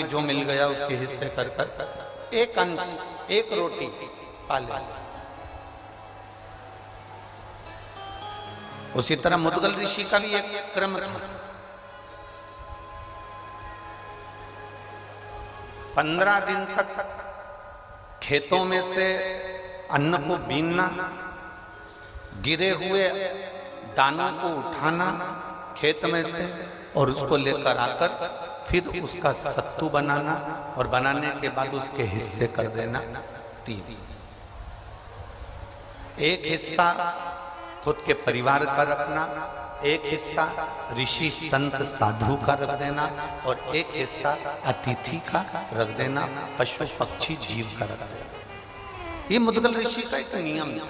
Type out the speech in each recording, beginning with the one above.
कि जो मिल गया उसके हिस्से कर कर एक अंश, एक रोटी पाले उसी तरह मुदगल ऋषि का भी एक क्रम था। पंद्रह दिन तक खेतों में से अन्न को बीनना, गिरे हुए दानों को उठाना, खेत में से और उसको लेकर आकर फिर उसका सत्तू बनाना और बनाने के बाद उसके हिस्से कर देना तीन। एक हिस्सा खुद के परिवार का रखना, एक हिस्सा ऋषि संत साधु का रख देना और एक हिस्सा अतिथि का रख देना, पशु पक्षी जीव का रख देना। ये मुदगल ऋषि का एक नियम था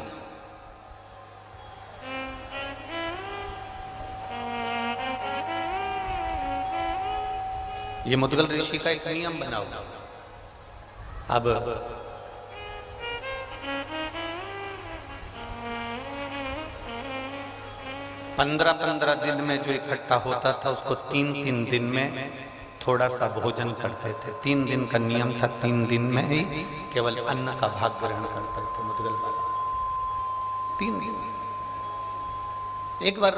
ये मुदगल ऋषि का एक नियम बना हुआ। अब पंद्रह पंद्रह दिन में जो इकट्ठा होता था, उसको तीन तीन दिन में थोड़ा सा भोजन करते थे। तीन दिन का नियम था, तीन दिन में ही केवल अन्न का भाग ग्रहण करते थे मुदगल बाबा तीन दिन। एक बार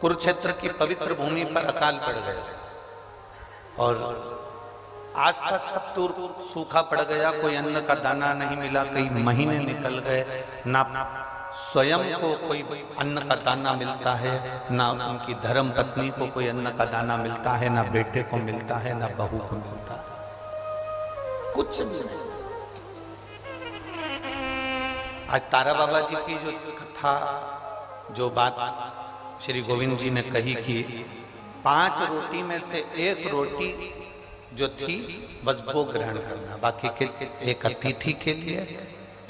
कुरुक्षेत्र की पवित्र भूमि पर अकाल पड़ गया और आसपास सब दूर सूखा पड़ गया, कोई अन्न का दाना नहीं मिला, कई महीने निकल गए, ना स्वयं को कोई अन्न का दाना मिलता है, ना उनकी धर्म पत्नी को कोई अन्न का दाना मिलता है, ना बेटे को मिलता है, ना बहू को मिलता है। कुछ नहीं। आज तारा बाबा जी की जो कथा, जो बात श्री गोविंद जी ने कही कि पाँच रोटी में से एक रोटी जो थी, बस वो ग्रहण करना। बाकी के एक अतिथि के लिए,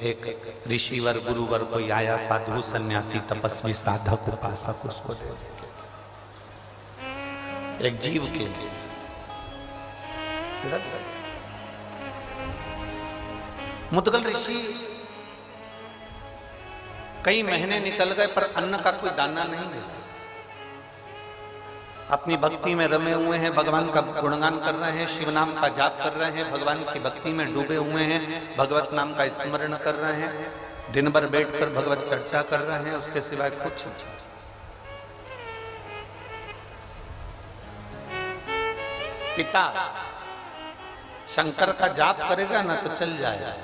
एक ऋषिवर, गुरुवर कोई आया, साधु, सन्यासी, तपस्वी, साधक, उपासक, उसको दे एक जीव के लिए। मुदगल ऋषि कई महीने निकल गए, पर अन्न का कोई दाना नहीं मिला। अपनी भक्ति में रमे हुए हैं, भगवान का गुणगान कर रहे हैं, शिव नाम का जाप कर रहे हैं, भगवान की भक्ति में डूबे हुए हैं, भगवत नाम का स्मरण कर रहे हैं, दिन भर बैठकर भगवत चर्चा कर रहे हैं, उसके सिवाय कुछ पिता, शंकर का जाप करेगा ना तो चल जाएगा।